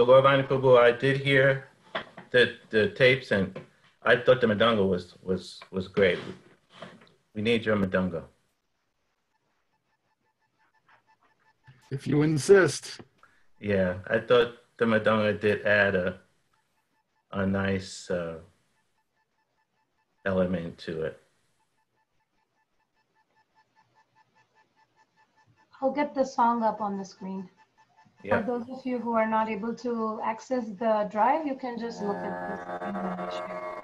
So Gaura Vani Prabhu, I did hear the, the tapes and I thought the mridanga was, was, was great. We need your mridanga. If you insist. Yeah, I thought the mridanga did add a, a nice uh, element to it. I'll get the song up on the screen. Yeah. For those of you who are not able to access the drive, you can just look at this screen that I shared.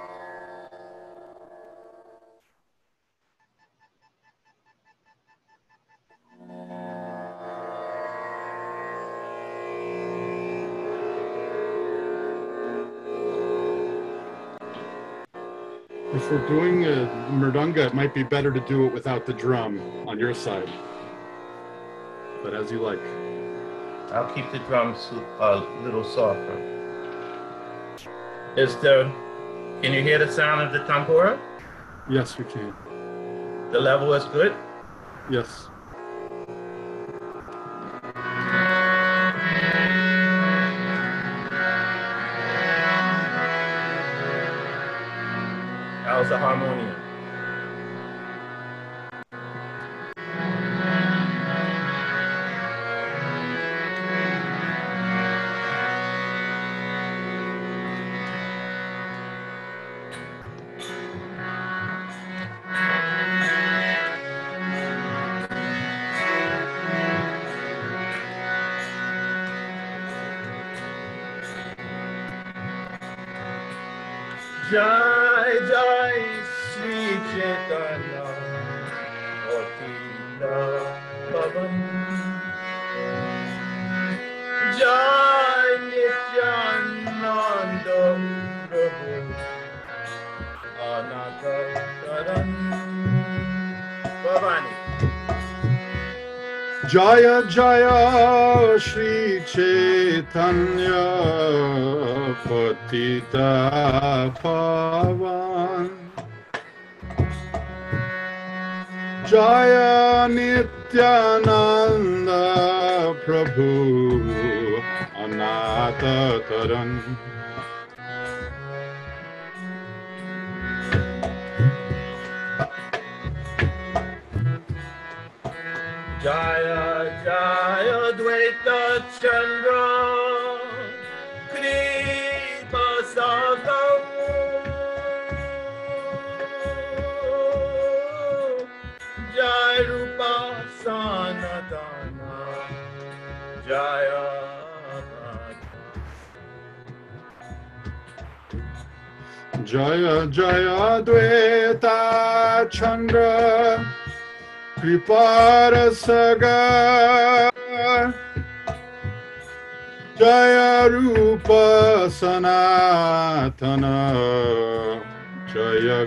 If we're doing a mridanga, it might be better to do it without the drum on your side. But as you like. I'll keep the drums a little softer. Is the, can you hear the sound of the tambura? Yes, we can. The level is good? Yes. Jaya Jaya Shri Chaitanya Patita Pavan. Jaya Nityananda Prabhu Anata Taran. Jaya Jaya Dvaita Chandra Kripa Sagamu Jai Rupa Sanatana Jaya Jaya Jaya Dveta Chandra Kripara Saga Jaya Rupa Sanatana Jaya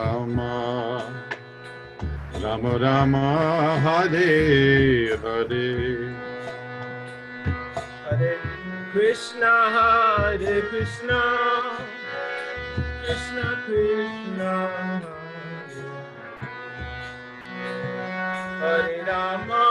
Rama Rama Hare Hare. Hare Krishna, Hare Krishna, Krishna Krishna, Hare Rama,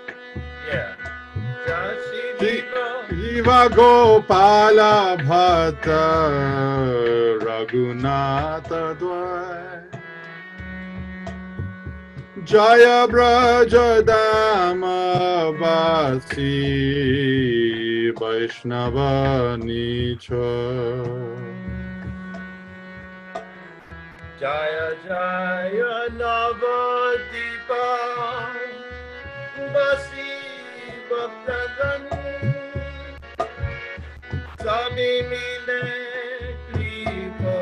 Shiv Gopala भत रघुनाथ द्वय। जय ब्रज व्रज दमसि वैष्णवनिच्छ जय जय नव दीपासि Sami Mile Kripa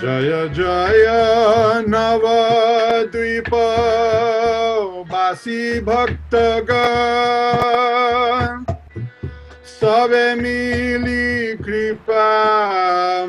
Jaya Jaya Navadvipa Vasi Bhaktagan Save Mili Kripa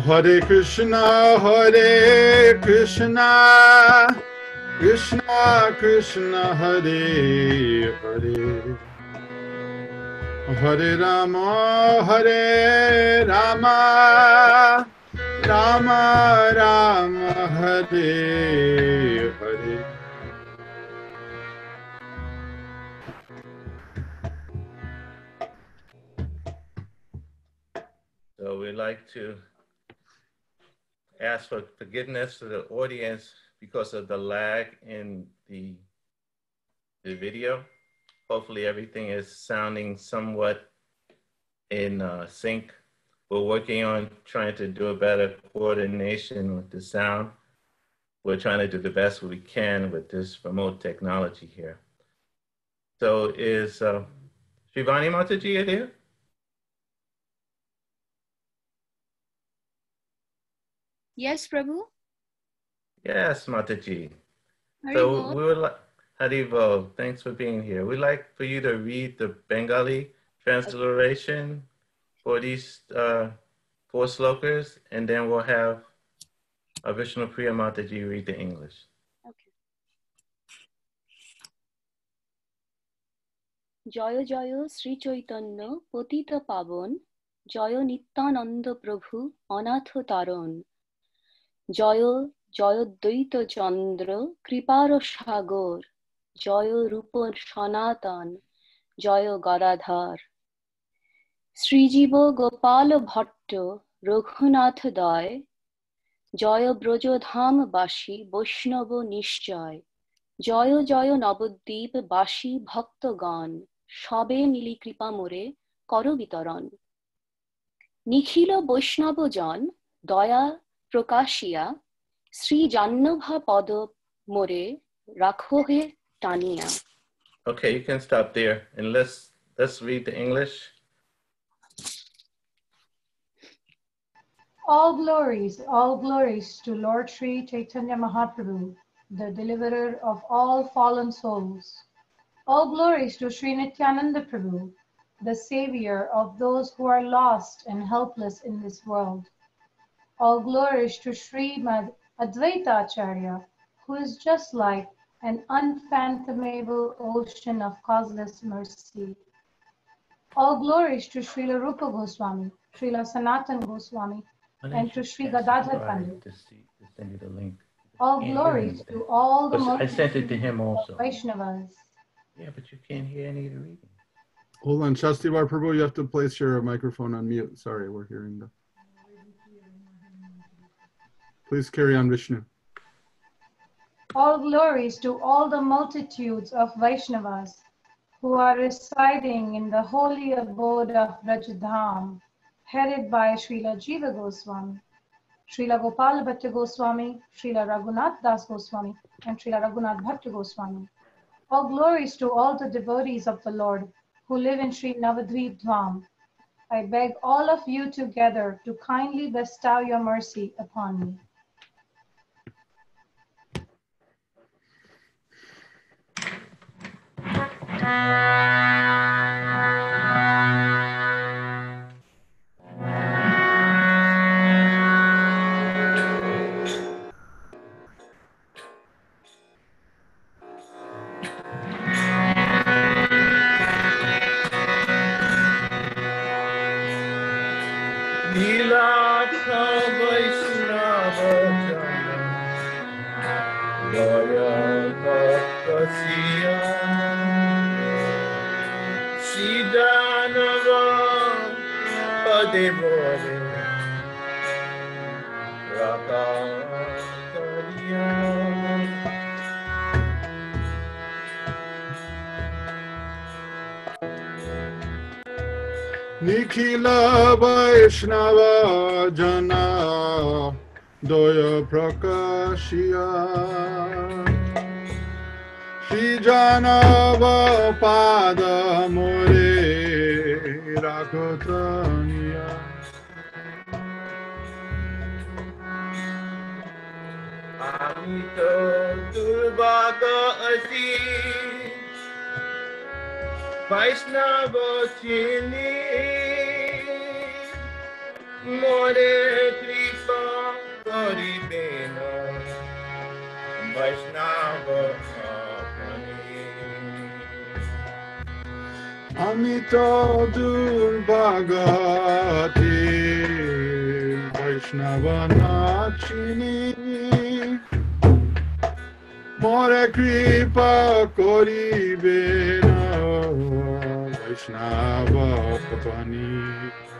Hare Krishna, Hare Krishna, Krishna Krishna, Hare Hare. Hare Rama, Hare Rama, Rama Rama, Hare Hare. So we'd like to ask for forgiveness to the audience because of the lag in the, the video. Hopefully everything is sounding somewhat in uh, sync. We're working on trying to do a better coordination with the sound. We're trying to do the best we can with this remote technology here. So is uh, Srivani Mataji? Yes, Prabhu? Yes, Mataji. So we would like, Haribol, thanks for being here. We'd like for you to read the Bengali transliteration for these uh, four slokas, and then we'll have a Vishnu Priya Mataji read the English. Okay. জয় জয় শ্রী চৈতন্য পতিত পাবন জয় নিত্যানন্দ প্রভু অনাথ তারণ জয়, জয়দ্বৈত চন্দ্র, কৃপার সাগর, জয় রূপ সনাতন, জয় গদাধর। শ্রীজীব গোপাল ভট্ট, রঘুনাথ দয়, জয় ব্রজধামবাসী বৈষ্ণব নিশ্চয়, জয় জয় নবদ্বীপ বাসী ভক্তগণ, সবে মিলি কৃপা মোরে কর বিতরণ। নিখিল বৈষ্ণবজন দয়া প্রকাশিয়া শ্রী জাহ্নভা পদ মোরে রাখো হে টানিয়া Okay, you can stop there, and let's let's read the English. All glories, all glories to Lord Sri Chaitanya Mahaprabhu, the deliverer of all fallen souls. All glories to Sri Nityananda Prabhu, the savior of those who are lost and helpless in this world. All glories to Srimad Advaita Acharya, who is just like an unfathomable ocean of causeless mercy. All glories to Sri Rupa Goswami, Sri Sanatan Goswami, and to Sri Gadadhar Pandit. To, see, to send you the link. All Can't glories to all the But I sent it to him also. Vaishnavas. Yeah, but you can't hear any of the reading. Hold on, Sasthivar Prabhu, you have to place your microphone on mute. Sorry, we're hearing the. Please carry on, Vishnu. All glories to all the multitudes of Vaishnavas who are residing in the holy abode of Brajadham, headed by Srila Jiva Goswami, Srila Gopal Bhatta Goswami, Srila Raghunath Das Goswami, and Srila Raghunath Bhatta Goswami. All glories to all the devotees of the Lord who live in Sri Navadvip Dham. I beg all of you together to kindly bestow your mercy upon me. Música अखिल वैष्णव जना দয় প্রকাশিয়া। সৃজনব পাদ মোরে রাখতনিয়া আমি তো দুর্ভাগ আছি। বৈষ্ণব চিনি More Kripa Karibena Vaishnava Apani Amito Durbhagati Vaishnava Nachini More Kripa Koribena Vaishnava Pani Krishna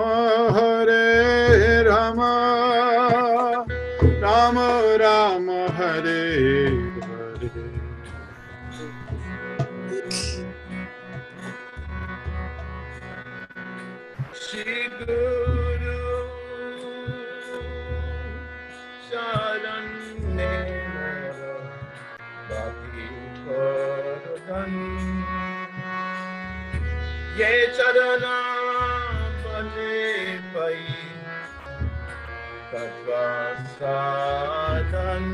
Ye Charana Bale Pai. Katva Sadhan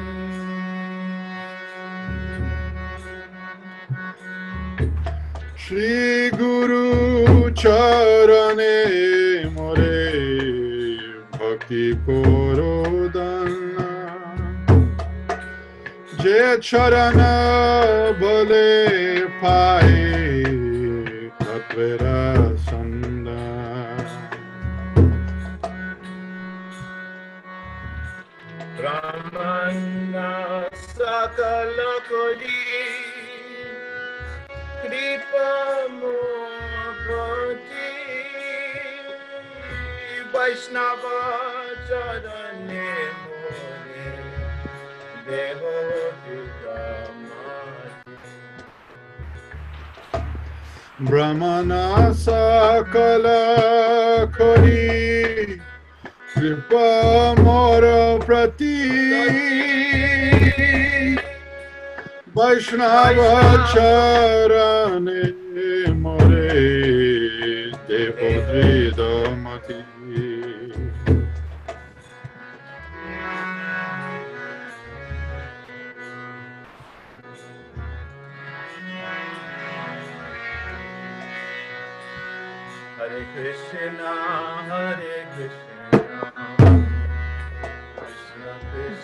Shri Guru Charane More Bhakti Korodana Je Charana Bale Pai वैष्णव सकल खोरी कृपा मोर प्रति वैष्णव चरण मोरे देव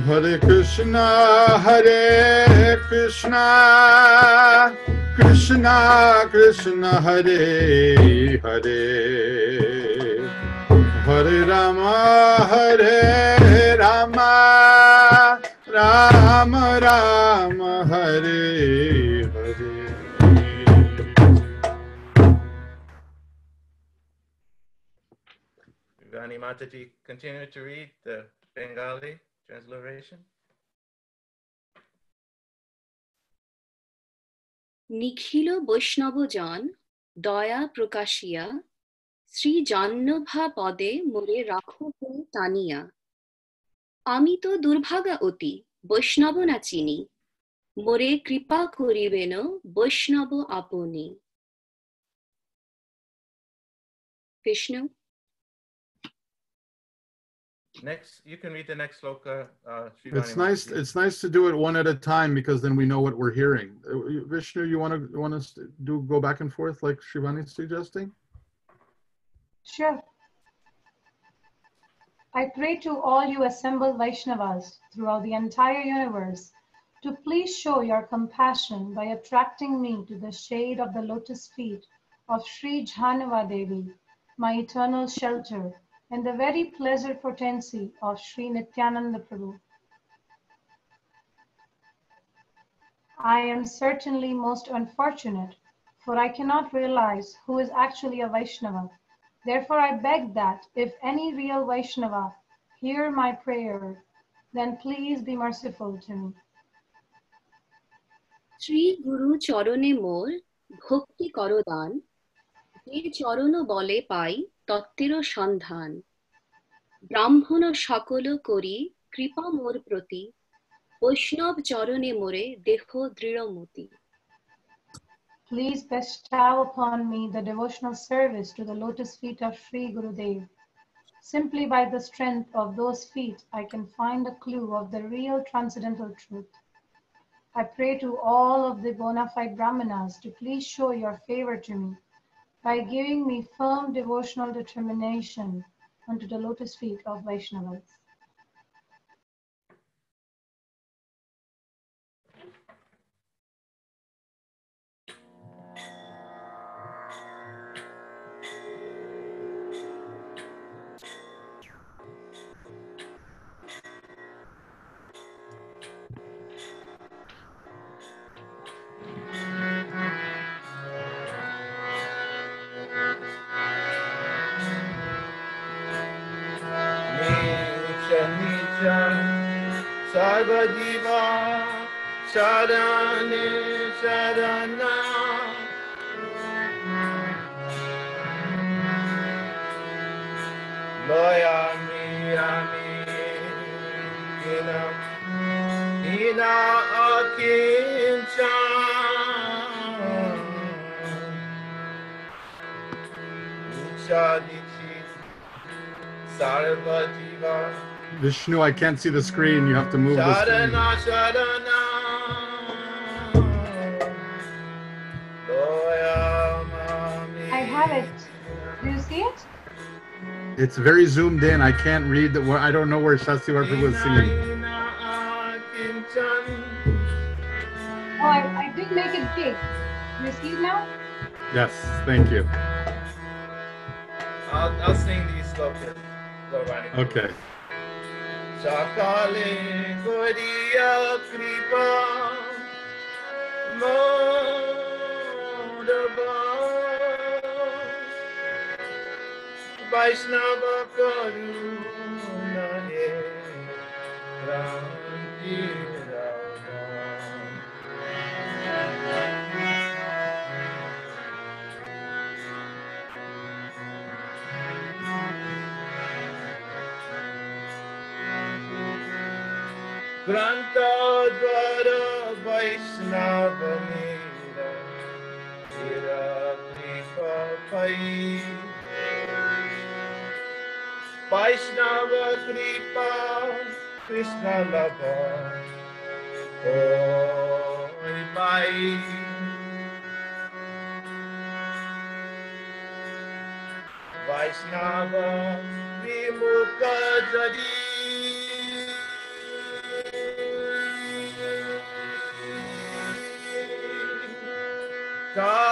Hare Krishna, Hare Krishna, Krishna Krishna, Hare Hare, Hare Rama, Hare Rama, Rama Rama, Hare Hare. Rani Mataji, continue to read the Bengali transliteration. নিখিল বৈষ্ণবজন দয়া প্রকাশিয়া, শ্রী জাহ্নভা পদে মোরে রাখো টানিয়া। আমি তো দুর্ভাগা অতি, বৈষ্ণব না চিনি। মোরে কৃপা করিবেন বৈষ্ণব আপনি। Vishnu Next, you can read the next sloka. Uh, It's nice. Mataji. It's nice to do it one at a time because then we know what we're hearing. Uh, Vishnu, you want to want us to do go back and forth like Srivani's suggesting? Sure. I pray to all you assembled Vaishnavas throughout the entire universe to please show your compassion by attracting me to the shade of the lotus feet of Sri Jahnava Devi, my eternal shelter, and the very pleasant potency of Sri Nityananda Prabhu. I am certainly most unfortunate, for I cannot realize who is actually a Vaishnava. Therefore, I beg that if any real Vaishnava hear my prayer, then please be merciful to me. Shri Guru চরণে মোর ভক্তি করদান যে চরণ বলে পাই তত্ত্বের সন্ধান ব্রাহ্মণ সকল করি কৃপা মোর প্রতি বৈষ্ণব চরণে মোরে দেহ দৃঢ়মতি Please bestow upon me the devotional service to the lotus feet of Sri Gurudev. Simply by the strength of those feet, I can find a clue of the real transcendental truth. I pray to all of the bona fide Brahmanas to please show your favor to me by giving me firm devotional determination unto the lotus feet of Vaishnavas. Sarvadiva Sharane Sharana Loyami Yami Hina Hina Akinchan Uchadichi Sarvadiva Vishnu, I can't see the screen. You have to move the screen. Sharana, Sharana. I have it. Do you see it? It's very zoomed in. I can't read the. I don't know where Shasti Prabhu was singing. Oh, I, I did make it big. Do you see it now? Yes, thank you. I'll, I'll sing these slokas. Go right. Okay. Sakale Goriya Kripa Modaba Vaishnava Vaishnava Kripa Krishna Lava Oi Pai Vaishnava Vimukha Kar Jivana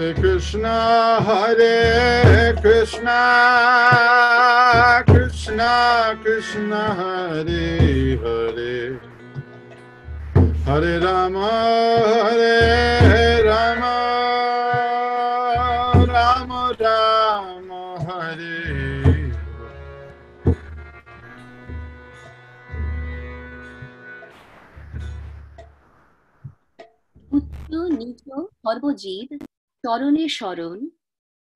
Hare Hare. Hare Krishna, Hare Krishna, Krishna Krishna, Hare Hare. Hare Rama, Hare Rama, Rama Rama, Hare. উচ্চ নিচ সর্বজীব চরণে শরণ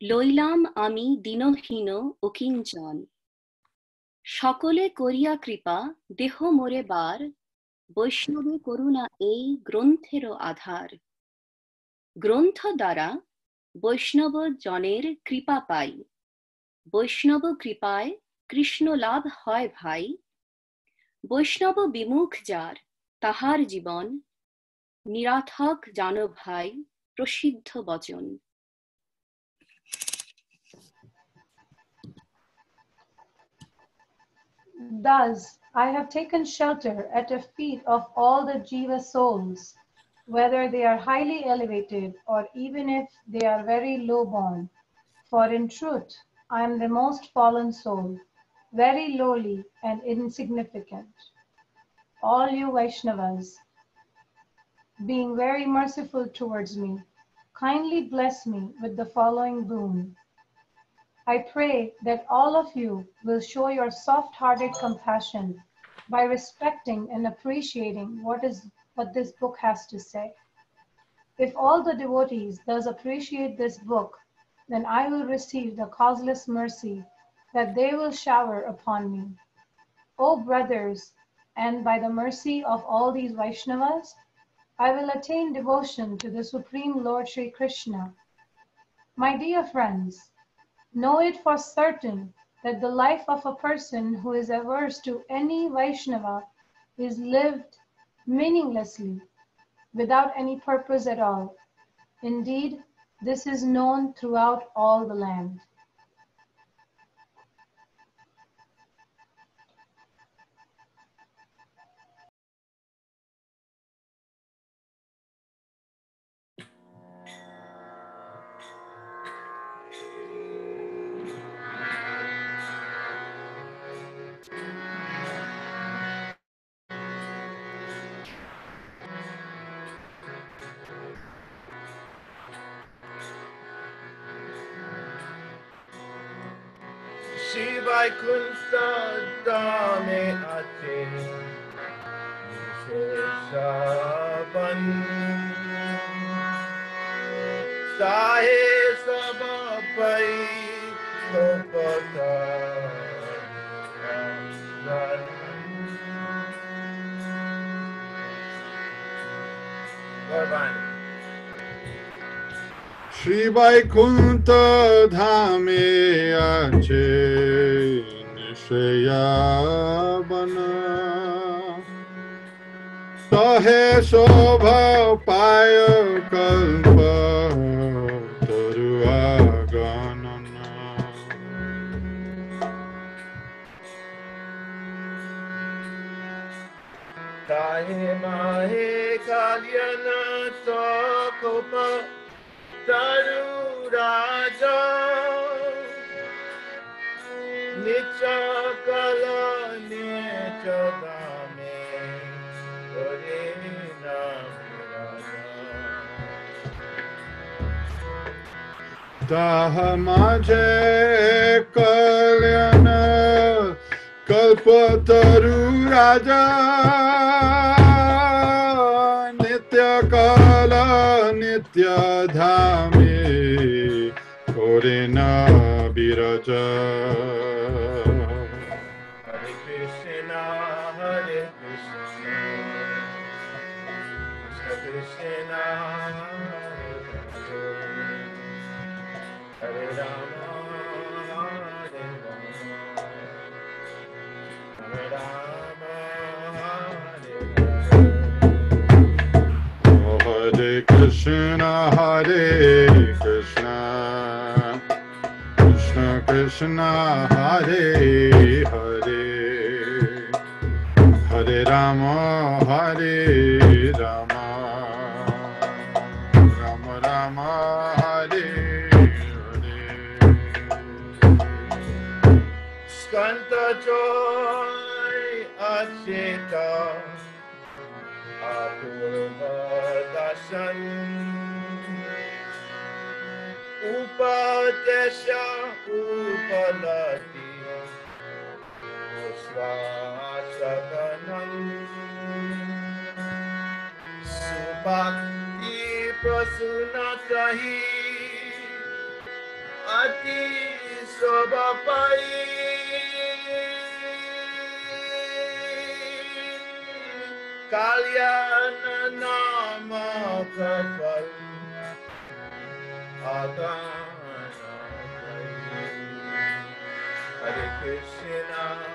লইলাম আমি দিনহীন অকিঞ্চন সকলে করিয়া কৃপা, দেহ মোরে বার, বৈষ্ণবে করুণা এই গ্রন্থেরও আধার। গ্রন্থ দ্বারা বৈষ্ণব জনের কৃপা পাই। বৈষ্ণব কৃপায় কৃষ্ণ লাভ হয় ভাই। বৈষ্ণব বিমুখ যার, তাহার জীবন নিরাথক জানো ভাই। প্রসিদ্ধ বচন Thus, I have taken shelter at the feet of all the Jiva souls, whether they are highly elevated or even if they are very low born. For in truth, I am the most fallen soul, very lowly and insignificant. All you Vaishnavas, being very merciful towards me, kindly bless me with the following boon. I pray that all of you will show your soft hearted compassion by respecting and appreciating what, is, what this book has to say. If all the devotees thus appreciate this book, then I will receive the causeless mercy that they will shower upon me. O brothers, and by the mercy of all these Vaishnavas, I will attain devotion to the Supreme Lord Sri Krishna. My dear friends, know it for certain that the life of a person who is averse to any Vaishnava is lived meaninglessly, without any purpose at all. Indeed, this is known throughout all the land. বৈকুন্ত ধামে আছে নিশ্চয়াবন তহে শোভা পায় কল্প তরুয়া গণন। তাহে মাহে কালিয়ানা তকপা सकल चदा में हरे नाम दाह माझे कल्याण, कल्पतरु राजा। नित्यकाल नित्यधामे, कोरे न Viraja Krishna, Hare Krishna, Krishna Krishna, Hare Hare, Hare Rama, Hare Rama, Rama Rama, Hare Hare. Skanta joy acheta apurva dasan upadesha upalati swasaganam subhakti prasunatahi अति शोभा Kalyana Nama Kapal Adana Hare Krishna.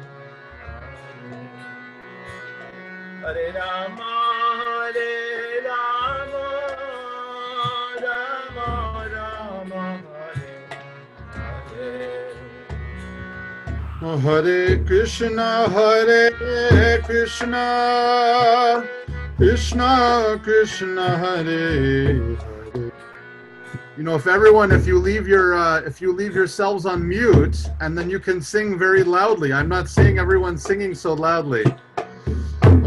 Hare. Rama, Hare Rama, Rama Rama, Hare Hare. Hare Krishna, Hare Krishna, Krishna Krishna, Hare Hare. You know, if everyone, if you leave your, uh, if you leave yourselves on mute, and then you can sing very loudly. I'm not seeing everyone singing so loudly.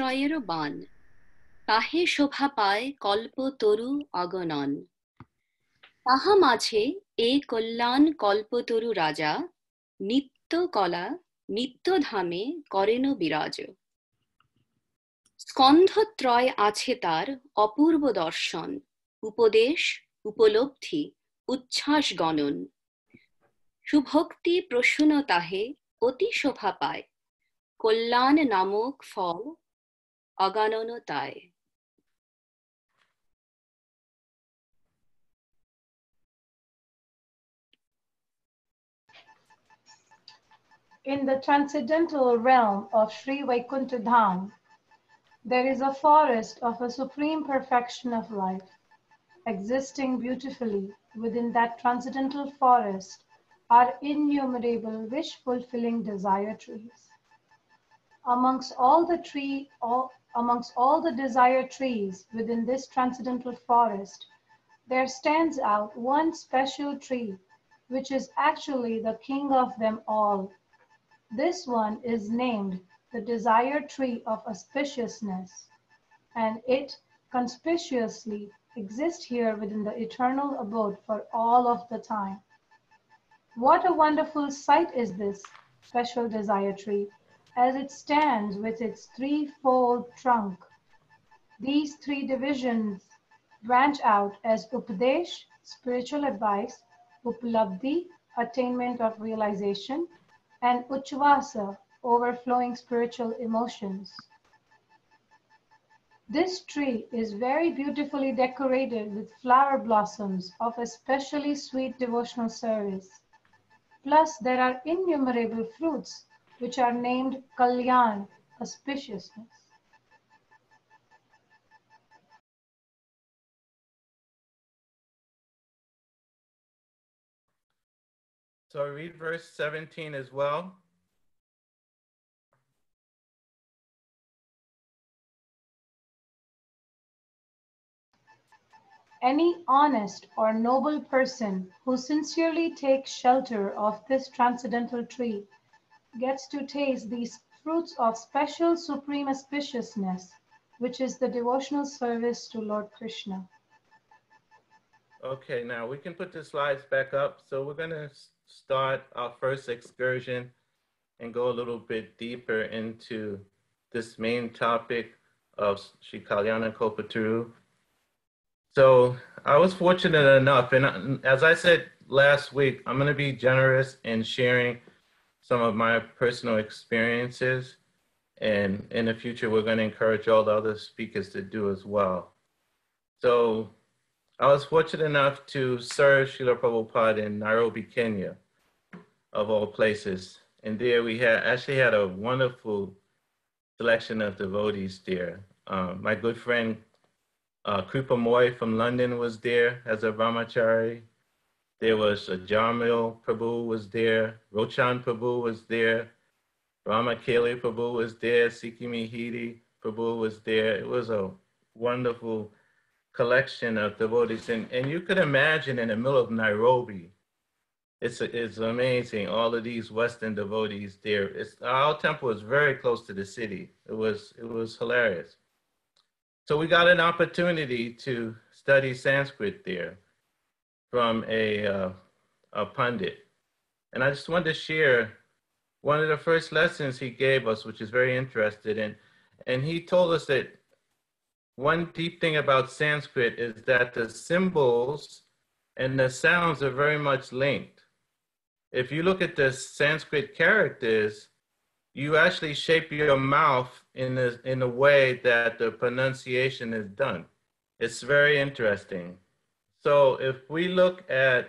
ত্রয়ের বান। তাহে শোভা পায় কল্প তরু অগণন। তাহা মাঝে এ কল্যাণ কল্পতরু রাজা, নিত্য কলা নিত্য ধামে করেন বিরাজ। স্কন্ধত্রয় আছে তার অপূর্ব দর্শন, উপদেশ, উপলব্ধি, উচ্ছ্বাস গণন। সুভক্তি প্রসূন তাহে অতি শোভা পায়। কল্যাণ নামক ফল Agano no Tai. In the transcendental realm of Sri Vaikuntha Dham, there is a forest of a supreme perfection of life, existing beautifully within that transcendental forest are innumerable wish fulfilling desire trees. Amongst all the tree all, amongst all the desire trees within this transcendental forest, there stands out one special tree, which is actually the king of them all. This one is named the desire tree of auspiciousness, and it conspicuously exists here within the eternal abode for all of the time. What a wonderful sight is this special desire tree as it stands with its threefold trunk. These three divisions branch out as Upadesh, spiritual advice, Upalabdhi, attainment of realization, and Uchvasa, overflowing spiritual emotions. This tree is very beautifully decorated with flower blossoms of especially sweet devotional service. Plus, there are innumerable fruits which are named Kalyan, auspiciousness. So read verse 17 as well. Any honest or noble person who sincerely takes shelter of this transcendental tree gets to taste these fruits of special supreme auspiciousness, which is the devotional service to Lord Krishna. Okay, now we can put the slides back up. So we're going to start our first excursion and go a little bit deeper into this main topic of Sri Kalyana Kalpataru. So I was fortunate enough, and uh, as I said last week, I'm going to be generous in sharing some of my personal experiences. And in the future, we're going to encourage all the other speakers to do as well. So I was fortunate enough to serve Srila Prabhupada in Nairobi, Kenya, of all places. And there we had actually had a wonderful selection of devotees there. Um, my good friend uh, Kripamoya from London was there as a brahmachari. There was a Jamil Prabhu was there. Rochan Prabhu was there. Rama Kali Prabhu was there. Sikimi Hidi Prabhu was there. It was a wonderful collection of devotees. And, and you could imagine in the middle of Nairobi, it's, it's amazing. All of these Western devotees there. It's, our temple is very close to the city. It was, it was hilarious. So we got an opportunity to study Sanskrit there from a, uh, a pundit. And I just wanted to share one of the first lessons he gave us, which is very interested in. And he told us that one deep thing about Sanskrit is that the symbols and the sounds are very much linked. If you look at the Sanskrit characters, you actually shape your mouth in a, in a way that the pronunciation is done. It's very interesting. So if we look at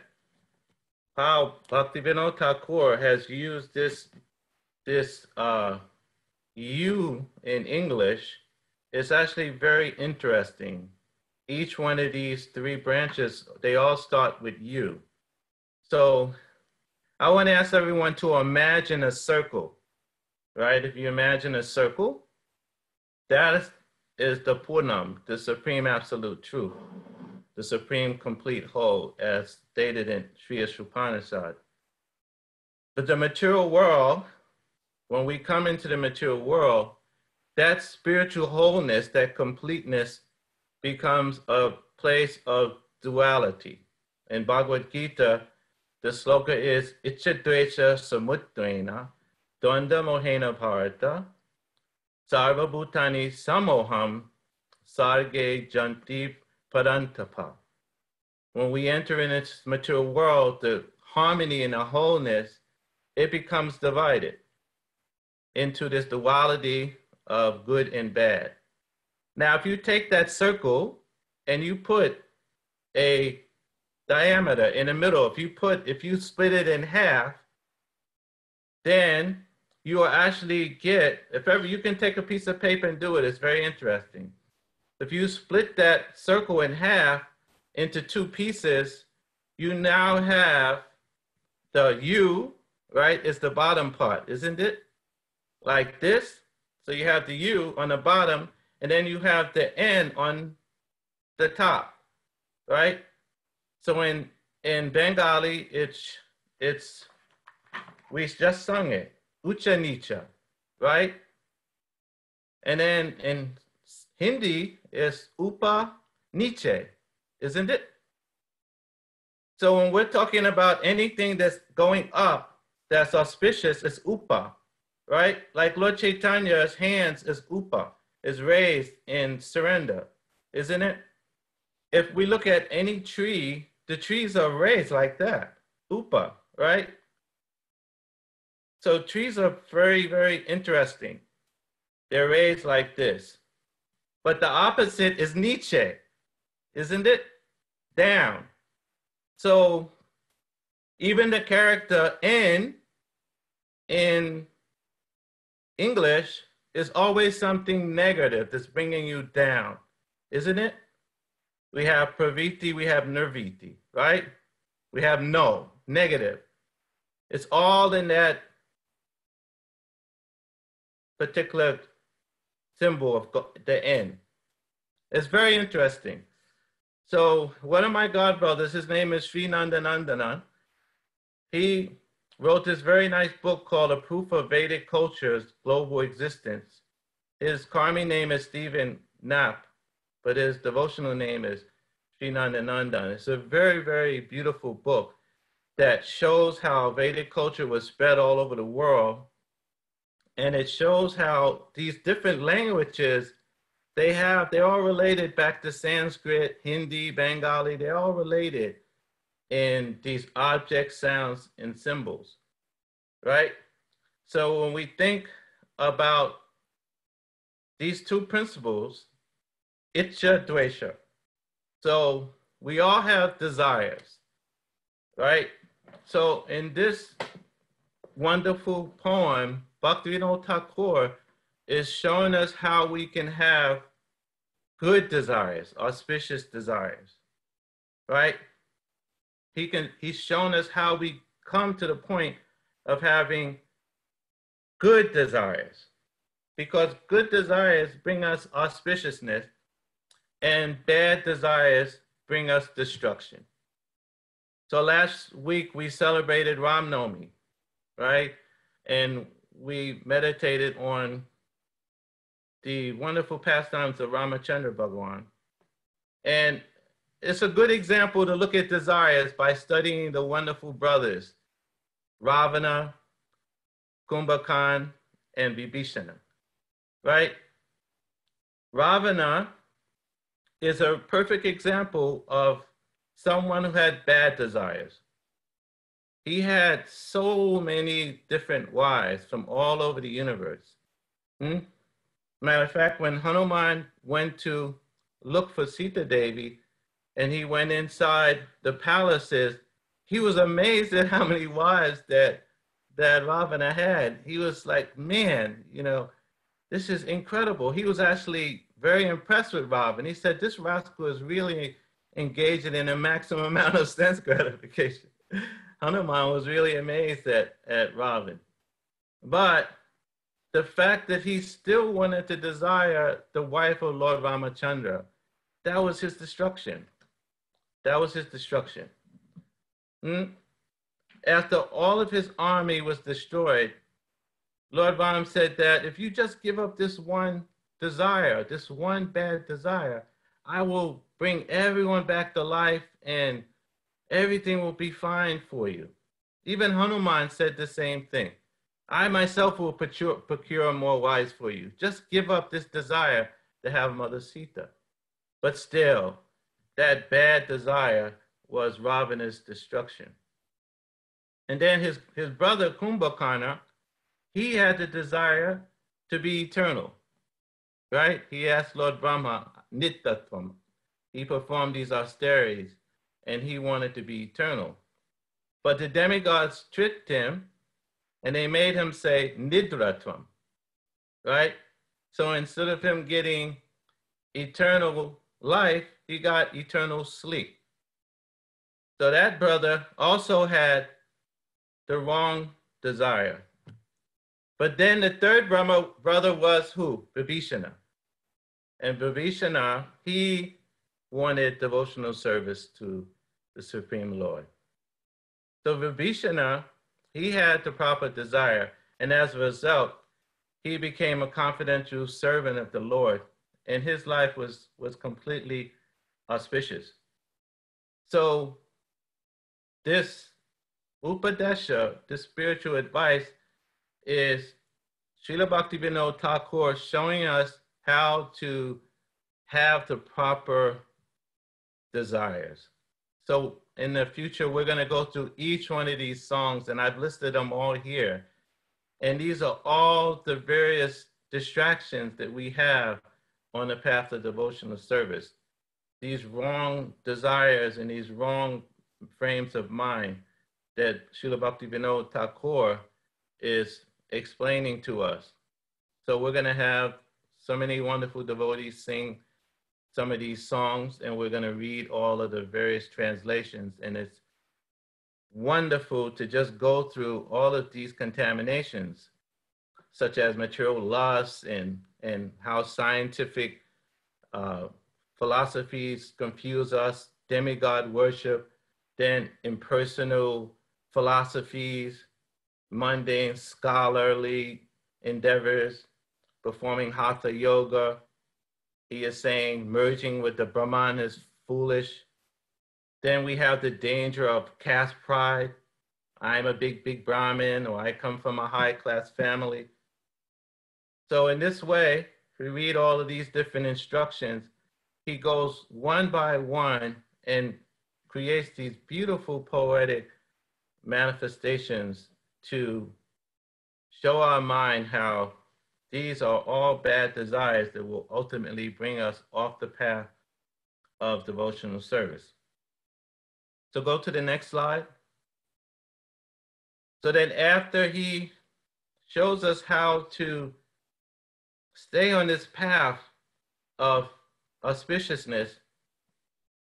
how Bhaktivinoda Thakur has used this this uh, "you" in English, it's actually very interesting. Each one of these three branches, they all start with "you." So I want to ask everyone to imagine a circle, right? If you imagine a circle, that is, is the Purnam, the supreme absolute truth the supreme complete whole, as stated in Sri Isopanishad. But the material world, when we come into the material world, that spiritual wholeness, that completeness becomes a place of duality. In Bhagavad Gita, the sloka is Ichadvecha Samudraina Dwanda Mohena Bharata Sarva Bhutani Samoham Sarge Janti parantapa. When we enter in its material world, the harmony and the wholeness, it becomes divided into this duality of good and bad. Now, if you take that circle and you put a diameter in the middle, if you put, if you split it in half, then you will actually get, if ever you can take a piece of paper and do it, it's very interesting. If you split that circle in half into two pieces, you now have the U, right, is the bottom part, isn't it? Like this. So you have the U on the bottom, and then you have the N on the top, right? So in in Bengali, it's it's we just sung it, ucha nicha, right? And then in Hindi is upa niche, isn't it? So when we're talking about anything that's going up, that's auspicious, it's upa, right? Like Lord Chaitanya's hands is upa, is raised in surrender, isn't it? If we look at any tree, the trees are raised like that, upa, right? So trees are very, very interesting. They're raised like this. But the opposite is niche, isn't it? Down. So even the character in in English is always something negative that's bringing you down, isn't it? We have praviti, we have nirviti, right? We have no, negative. It's all in that particular symbol of the N. It's very interesting. So one of my godbrothers, his name is Sri Nandanandana. He wrote this very nice book called A Proof of Vedic Culture's Global Existence. His Karmi name is Stephen Knapp, but his devotional name is Sri Nandanandan. It's a very, very beautiful book that shows how Vedic culture was spread all over the world. And it shows how these different languages they have, they're all related back to Sanskrit, Hindi, Bengali, they're all related in these object sounds and symbols, right? So when we think about these two principles, Icha Dvesha. So we all have desires, right? So in this wonderful poem, Bhaktivinoda Thakur is showing us how we can have good desires, auspicious desires, right? He can, he's shown us how we come to the point of having good desires because good desires bring us auspiciousness and bad desires bring us destruction. So last week we celebrated Ram Nomi, right? And we meditated on the wonderful pastimes of Ramachandra Bhagawan. And it's a good example to look at desires by studying the wonderful brothers, Ravana, Kumbhakarna, and Vibhishana, right? Ravana is a perfect example of someone who had bad desires. He had so many different wives from all over the universe. Hmm? Matter of fact, when Hanuman went to look for Sita Devi and he went inside the palaces, he was amazed at how many wives that that Ravana had. He was like, man, you know, this is incredible. He was actually very impressed with Ravana. He said, this rascal is really engaging in a maximum amount of sense gratification. Hanuman was really amazed at, at Ravana. But the fact that he still wanted to desire the wife of Lord Ramachandra, that was his destruction. That was his destruction. Hmm? After all of his army was destroyed, Lord Ram said that if you just give up this one desire, this one bad desire, I will bring everyone back to life and everything will be fine for you. Even Hanuman said the same thing. I myself will procure, procure more wives for you. Just give up this desire to have Mother Sita. But still, that bad desire was Ravana's destruction. And then his, his brother Kumbhakarna, he had the desire to be eternal, right? He asked Lord Brahma, Nityatvam. He performed these austerities and he wanted to be eternal. But the demigods tricked him and they made him say nidratvam, right? So instead of him getting eternal life, he got eternal sleep. So that brother also had the wrong desire. But then the third brother, was who? Vibhishana. And Vibhishana, he wanted devotional service to the Supreme Lord. So Vibhishana he had the proper desire, and as a result, he became a confidential servant of the Lord, and his life was, was completely auspicious. So, this Upadesha, this spiritual advice, is Srila Bhaktivinoda Thakur showing us how to have the proper desires. So in the future, we're going to go through each one of these songs, and I've listed them all here. And these are all the various distractions that we have on the path of devotional service. These wrong desires and these wrong frames of mind that Srila Bhaktivinoda Thakur is explaining to us. So we're going to have so many wonderful devotees sing some of these songs and we're going to read all of the various translations. And it's wonderful to just go through all of these contaminations, such as material loss and, and how scientific uh, philosophies confuse us, demigod worship, then impersonal philosophies, mundane scholarly endeavors, performing hatha yoga. He is saying merging with the Brahman is foolish. Then we have the danger of caste pride. I'm a big, big Brahmin, or I come from a high class family. So, in this way, if we read all of these different instructions. He goes one by one and creates these beautiful poetic manifestations to show our mind how these are all bad desires that will ultimately bring us off the path of devotional service. So go to the next slide. So then after he shows us how to stay on this path of auspiciousness,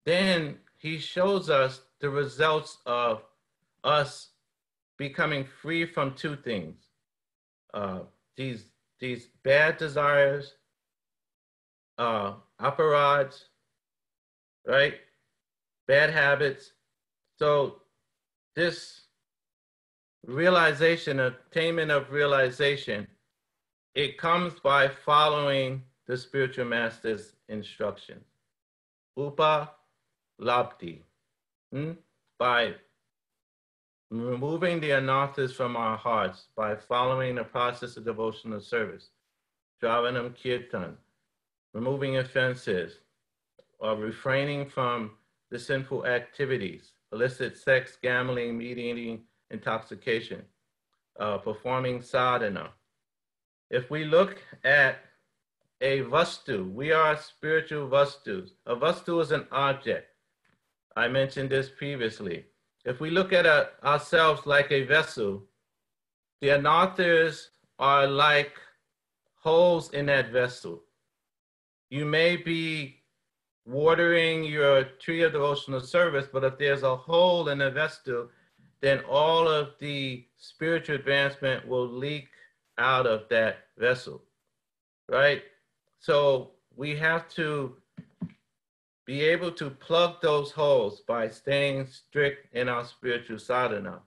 then he shows us the results of us becoming free from two things uh, these these bad desires, uh, anarthas, right? Bad habits. So this realization, attainment of realization, it comes by following the spiritual master's instructions. Upa labdi. Hmm? By removing the anarthas from our hearts by following the process of devotional service, Shravanam Kirtan, removing offenses, or refraining from the sinful activities, illicit sex, gambling, meat eating, intoxication, uh, performing sadhana. If we look at a vastu, we are spiritual vastus. A vastu is an object. I mentioned this previously. If we look at a, ourselves like a vessel, the anarthas are like holes in that vessel. You may be watering your tree of devotional service, but if there's a hole in the vessel, then all of the spiritual advancement will leak out of that vessel, right? So we have to be able to plug those holes by staying strict in our spiritual sadhana,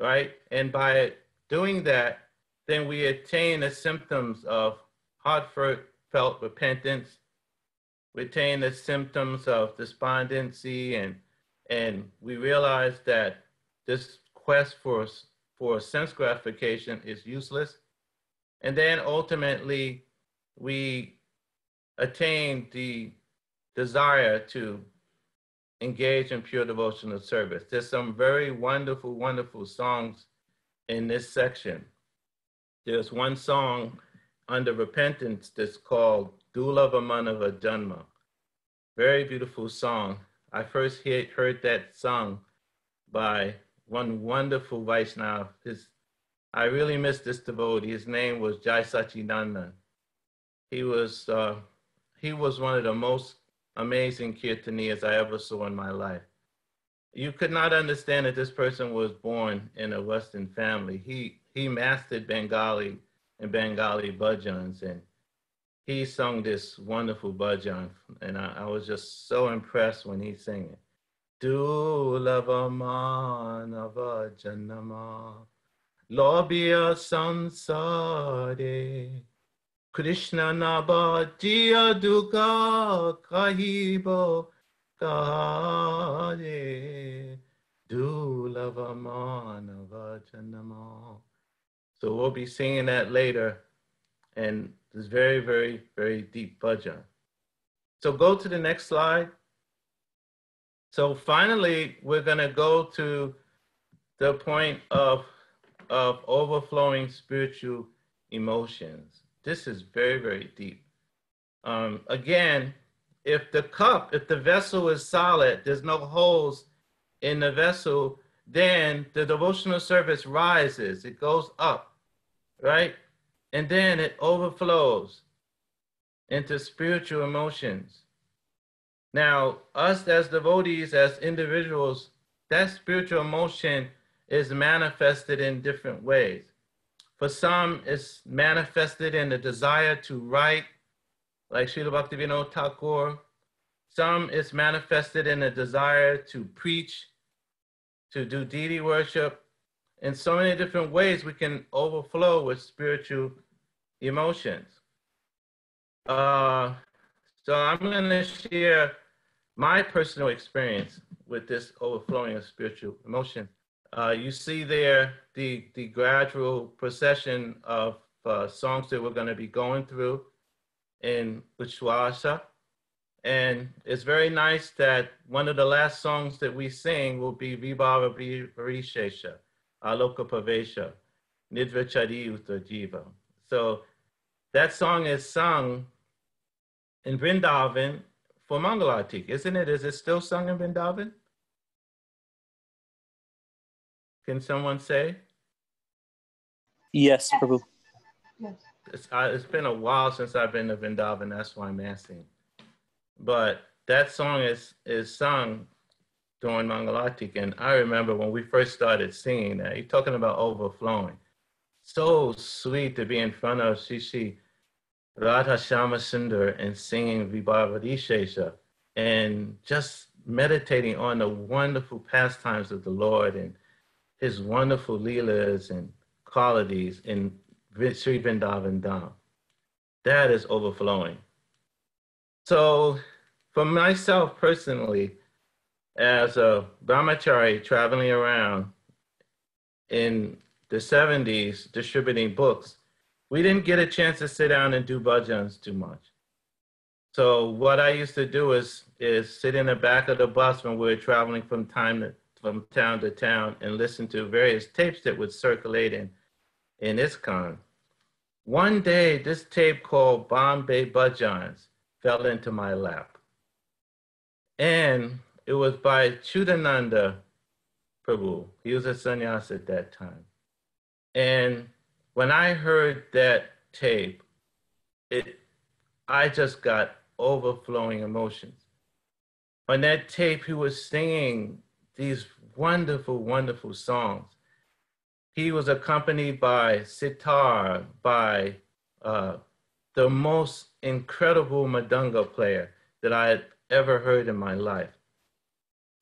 right? And by doing that, then we attain the symptoms of heartfelt felt repentance, we attain the symptoms of despondency, and and we realize that this quest for for sense gratification is useless, and then ultimately we attain the desire to engage in pure devotional service. There's some very wonderful, wonderful songs in this section. There's one song under repentance that's called Dulava Manava Janma. Very beautiful song. I first heard that sung by one wonderful Vaishnava. His, I really miss this devotee. His name was Jai Sachidanand. He was, uh, he was one of the most amazing kirtaniyas I ever saw in my life. You could not understand that this person was born in a Western family. He he mastered Bengali and Bengali bhajans, and he sung this wonderful bhajan, and I, I was just so impressed when he sang it. Dulavamanava janama lobya sansare Krishna Nabatiya Dukkha Kahibo Kare Dulavamana So we'll be singing that later. And it's very, very, very deep bhajan. So go to the next slide. So finally, we're going to go to the point of, of overflowing spiritual emotions. This is very, very deep. Um, again, if the cup, if the vessel is solid, there's no holes in the vessel, then the devotional service rises, it goes up, right? And then it overflows into spiritual emotions. Now, us as devotees, as individuals, that spiritual emotion is manifested in different ways. For some, it's manifested in the desire to write, like Srila Bhaktivinoda Thakur. some it's manifested in a desire to preach, to do deity worship. In so many different ways, we can overflow with spiritual emotions. Uh, so I'm going to share my personal experience with this overflowing of spiritual emotion. Uh, you see there the, the gradual procession of uh, songs that we're going to be going through in Uchwasa. And it's very nice that one of the last songs that we sing will be Vibhava Varishesha, Aloka Pavesha, Nidva Chadi Jiva. So that song is sung in Vrindavan for Mangalatik, isn't it? Is it still sung in Vrindavan? Can someone say? Yes, Prabhu. Yes. It's, uh, it's been a while since I've been to Vrindavan. That's why I'm asking. But that song is is sung during Mangalatik, and I remember when we first started singing that. You're talking about overflowing. So sweet to be in front of Sri Sri Radha Shyamasundar and singing Vibhavadishesha and just meditating on the wonderful pastimes of the Lord and his wonderful leelas and qualities in Sri Vrindavan Dham. That is overflowing. So, for myself personally, as a brahmachari traveling around in the 70s distributing books, we didn't get a chance to sit down and do bhajans too much. So what I used to do is is sit in the back of the bus when we were traveling from time to from town to town and listen to various tapes that would circulate in in ISKCON. One day, this tape called Bombay Bhajans fell into my lap. And it was by Chudananda Prabhu. He was a sannyas at that time. And when I heard that tape, it I just got overflowing emotions. On that tape, he was singing these wonderful, wonderful songs. He was accompanied by sitar, by uh, the most incredible mridanga player that I had ever heard in my life.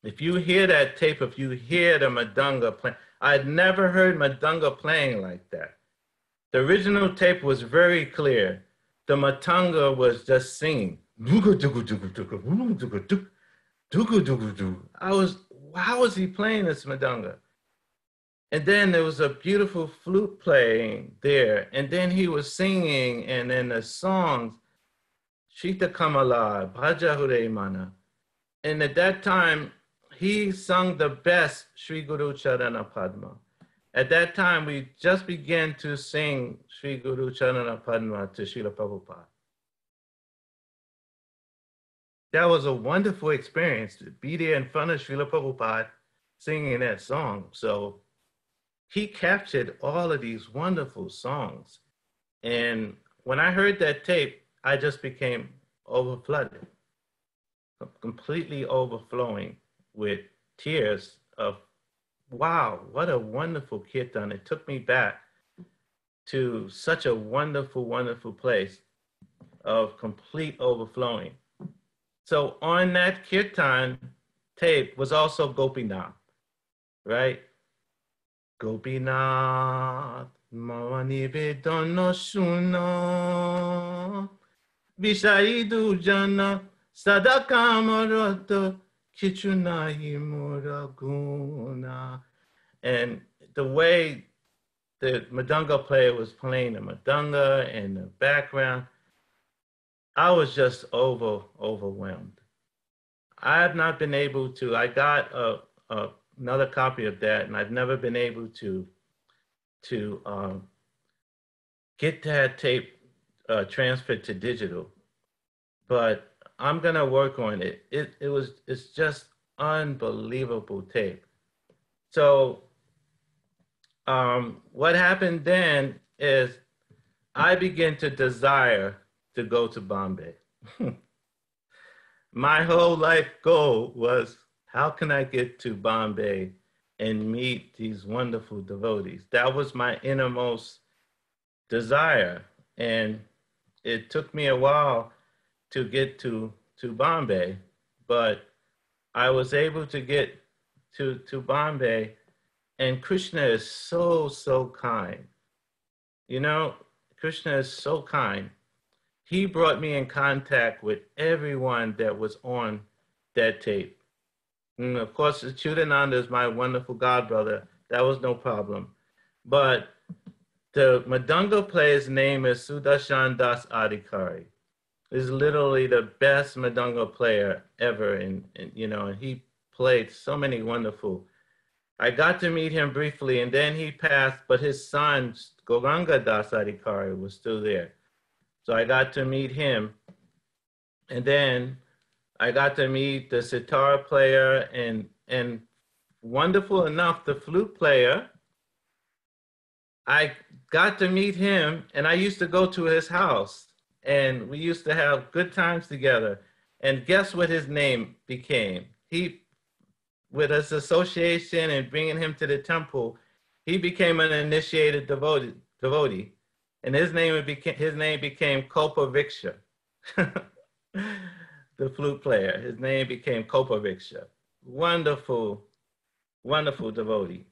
If you hear that tape, if you hear the mridanga playing, I had never heard mridanga playing like that. The original tape was very clear. The mridanga was just singing. I was, how was he playing this mridanga? And then there was a beautiful flute playing there. And then he was singing, and then the songs, Shita Kamala, Bhaja Hure Mana. And at that time, he sung the best Sri Guru Charana Padma. At that time, we just began to sing Sri Guru Charana Padma to Srila Prabhupada. That was a wonderful experience to be there in front of Srila Prabhupada singing that song. So he captured all of these wonderful songs. And when I heard that tape, I just became overflooded, completely overflowing with tears of wow, what a wonderful kirtan. It took me back to such a wonderful, wonderful place of complete overflowing. So on that kirtan tape was also Gopinath, right? Gopinath, Mavani Vedono Shuna, Vishaidu Jana, Sadakamaroto, Kichunahi Muraguna. And the way the Mridanga player was playing the Mridanga in the background, I was just over overwhelmed. I have not been able to, I got a, a another copy of that and I've never been able to to um, get that tape uh, transferred to digital. But I'm gonna work on it. It it was it's just unbelievable tape. So um, what happened then is I began to desire to go to Bombay. My whole life goal was how can I get to Bombay and meet these wonderful devotees? That was my innermost desire. And it took me a while to get to, to Bombay. but I was able to get to, to Bombay, and Krishna is so, so kind. You know, Krishna is so kind. He brought me in contact with everyone that was on that tape. And of course, Chudananda is my wonderful godbrother. That was no problem. But the Mridanga player's name is Sudarshan Das Adhikari. Is literally the best Mridanga player ever, and, and you know, and he played so many wonderful. I got to meet him briefly, and then he passed. But his son Goranga Das Adhikari was still there, so I got to meet him, and then I got to meet the sitar player and and wonderful enough, the flute player. I got to meet him, and I used to go to his house, and we used to have good times together. And guess what his name became? He, with his association and bringing him to the temple, he became an initiated devotee, devotee and his name became his name became Kalpavriksha. the flute player. His name became Kalpavriksha. Wonderful, wonderful devotee.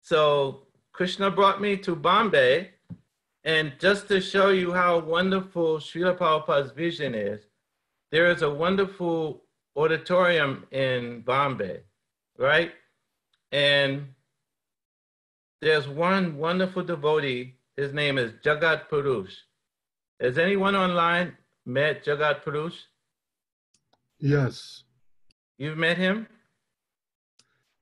So Krishna brought me to Bombay, and just to show you how wonderful Srila Prabhupada's vision is, there is a wonderful auditorium in Bombay, right? And there's one wonderful devotee. His name is Jagat Purush. Has anyone online met Jagat Purush? Yes. You've met him?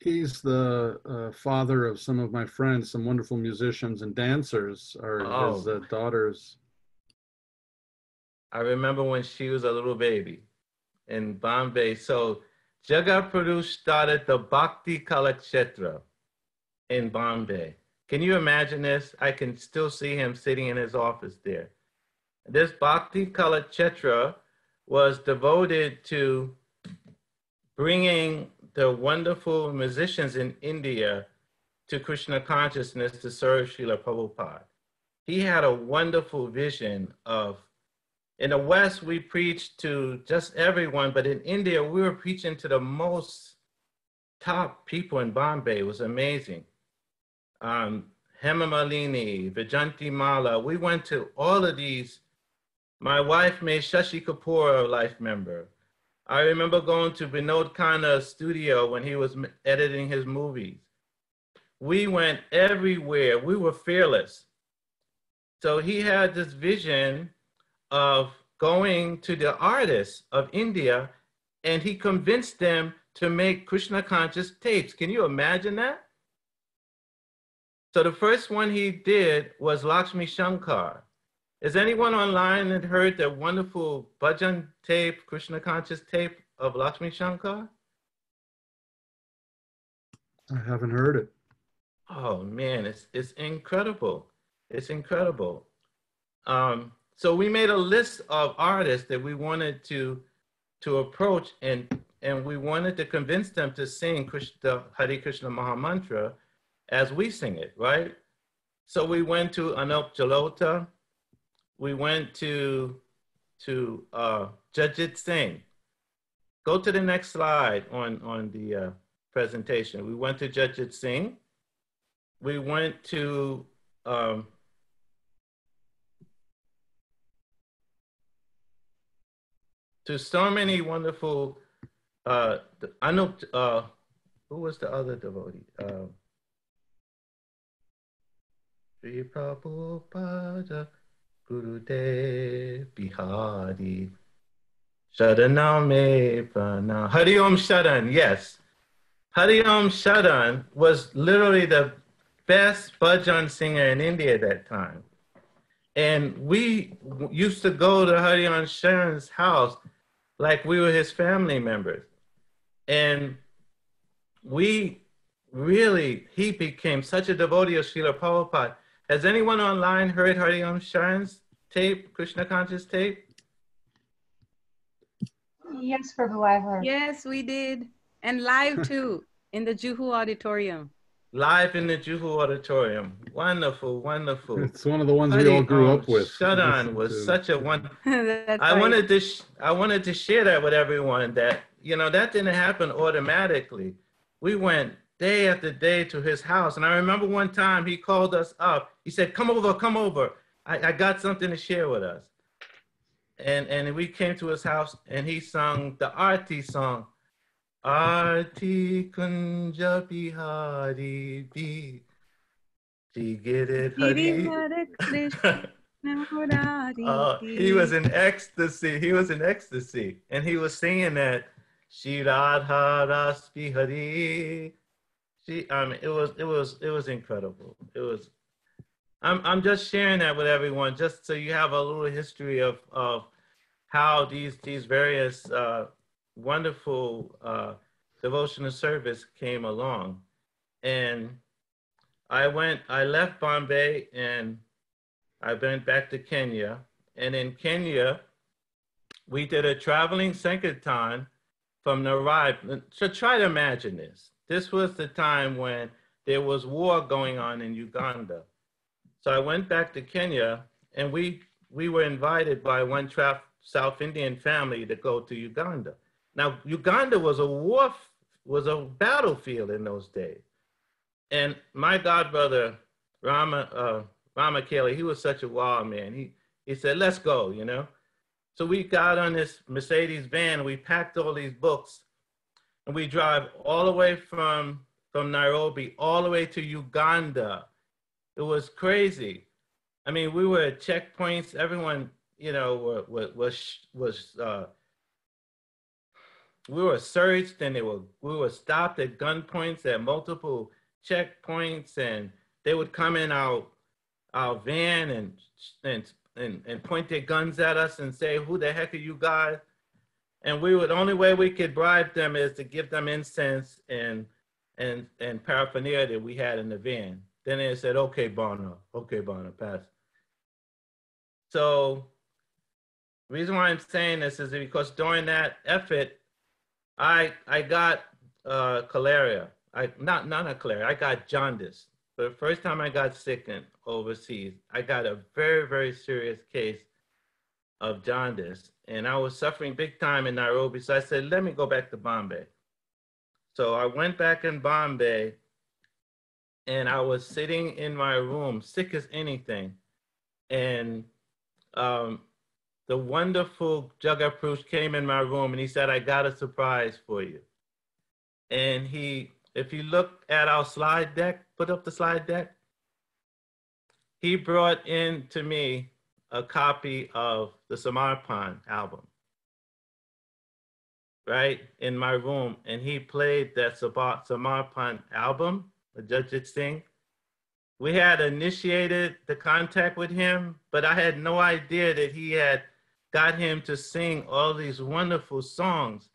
He's the uh, father of some of my friends, some wonderful musicians and dancers are Oh. his uh, daughters. I remember when she was a little baby in Bombay. So Jagat Purush started the Bhakti Kalakshetra in Bombay. Can you imagine this? I can still see him sitting in his office there. This Bhakti Kalakshetra was devoted to bringing the wonderful musicians in India to Krishna consciousness to serve Srila Prabhupada. He had a wonderful vision of, in the West, we preached to just everyone, but in India, we were preaching to the most top people in Bombay. It was amazing. Um, Hema Malini, Vyjayanthimala, we went to all of these. My wife made Shashi Kapoor a life member. I remember going to Vinod Khanna's studio when he was editing his movies. We went everywhere. We were fearless. So he had this vision of going to the artists of India and he convinced them to make Krishna conscious tapes. Can you imagine that? So the first one he did was Lakshmi Shankar. Has anyone online that heard that wonderful bhajan tape, Krishna conscious tape of Lakshmi Shankar? I haven't heard it. Oh man, it's it's incredible. It's incredible. Um, so we made a list of artists that we wanted to to approach and and we wanted to convince them to sing Krishna, the Hare Krishna Maha Mantra as we sing it, right? So we went to Anup Jalota, we went to to uh, Jagjit Singh. Go to the next slide on on the uh, presentation. We went to Jagjit Singh. We went to um, to so many wonderful. Uh, I know. Uh, who was the other devotee? Um, Sri Prabhupada Gurudev Bihari Sharaname Prana Hari Om Sharan, yes. Hari Om Sharan was literally the best bhajan singer in India at that time. And we used to go to Hari Om Sharan's house like we were his family members. And we really, he became such a devotee of Srila Prabhupada. Has anyone online heard Hari Om Sharan's tape, Krishna Conscious tape? Yes, Prabhu, I've heard. Yes, we did. And live too in the Juhu Auditorium. live in the Juhu Auditorium. Wonderful, wonderful. It's one of the ones we all grew up with. Shut on Listen was to. such a one. That's I right. wanted to sh- I wanted to share that with everyone that you know that didn't happen automatically. We went day after day to his house, and I remember one time he called us up. He said, "Come over, come over. I, I got something to share with us." And and we came to his house, and he sung the Arti song. Arti kunja bihari bi. She get it, honey. Hare Krishna Murari Uh, he was in ecstasy. He was in ecstasy, and he was singing that Shri Radha Raspi Hari. She, mean, it was, it was, it was incredible. It was. I'm, I'm just sharing that with everyone, just so you have a little history of, of how these, these various uh, wonderful uh, devotional service came along, and I went, I left Bombay and I went back to Kenya. And in Kenya, we did a traveling Sankirtan from Nairobi. So try to imagine this. This was the time when there was war going on in Uganda. So I went back to Kenya and we, we were invited by one South Indian family to go to Uganda. Now, Uganda was a war, was a battlefield in those days. And my godbrother, Rama, uh, Rama Kelly, he was such a wild man. He, he said, let's go, you know? So we got on this Mercedes van, we packed all these books, and we drive all the way from, from Nairobi all the way to Uganda. It was crazy. I mean, we were at checkpoints. Everyone, you know, were, was, was, uh, we were searched and they were, we were stopped at gunpoints at multiple checkpoints and they would come in our, our van and, and, and, and point their guns at us and say, who the heck are you guys? And we would, only way we could bribe them is to give them incense and, and, and paraphernalia that we had in the van. Then they said, okay, Bono, okay, Bono, pass. So reason why I'm saying this is because during that effort, I, I got uh, cholera. I, not, not a cholera, I got jaundice. For the first time I got sick in overseas, I got a very, very serious case of jaundice. And I was suffering big time in Nairobi. So I said, let me go back to Bombay. So I went back in Bombay and I was sitting in my room, sick as anything. And um, the wonderful Jagat Prush came in my room and he said, I got a surprise for you. And he, if you look at our slide deck, put up the slide deck, he brought in to me a copy of the Samarpan album, right, in my room. And he played that Samarpan album, Jagjit Singh. We had initiated the contact with him, but I had no idea that he had got him to sing all these wonderful songs